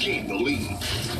maintain the lead.